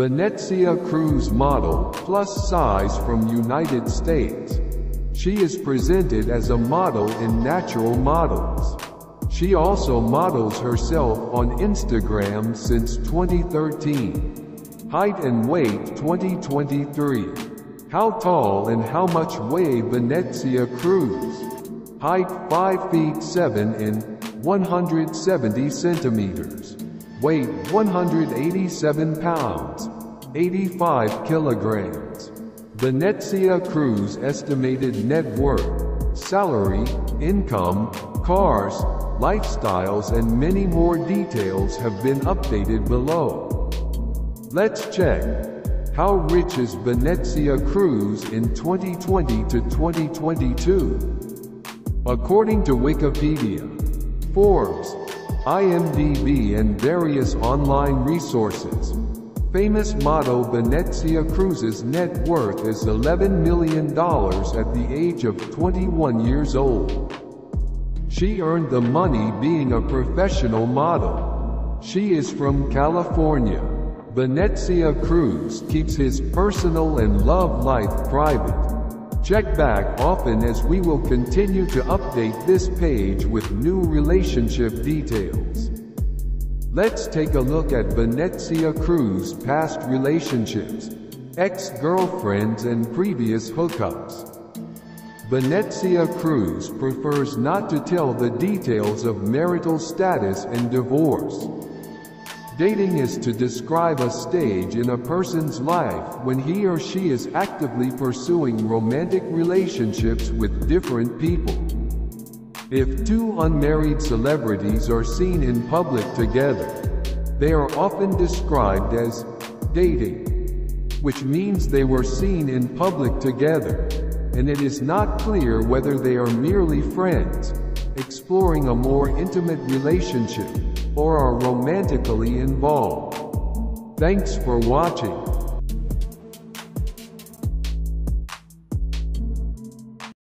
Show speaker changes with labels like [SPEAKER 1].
[SPEAKER 1] Venezia Cruz model, plus size from United States. She is presented as a model in Natural Models. She also models herself on Instagram since 2013. Height and weight 2023. How tall and how much weigh Venezia Cruz? Height 5 feet 7 in 170 centimeters. Weight 187 pounds. 85 kilograms. Venezia Cruz estimated net worth, salary, income, cars, lifestyles and many more details have been updated below. Let's check. How rich is Venezia Cruz in 2020 to 2022? According to Wikipedia, Forbes, IMDb and various online resources, Famous model Venezia Cruz's net worth is $11 million at the age of 21 years old. She earned the money being a professional model. She is from California. Venezia Cruz keeps his personal and love life private. Check back often as we will continue to update this page with new relationship details. Let's take a look at Venezia Cruz past relationships, ex-girlfriends and previous hookups. Venezia Cruz prefers not to tell the details of marital status and divorce. Dating is to describe a stage in a person's life when he or she is actively pursuing romantic relationships with different people. If two unmarried celebrities are seen in public together, they are often described as dating, which means they were seen in public together, and it is not clear whether they are merely friends, exploring a more intimate relationship, or are romantically involved. Thanks for watching.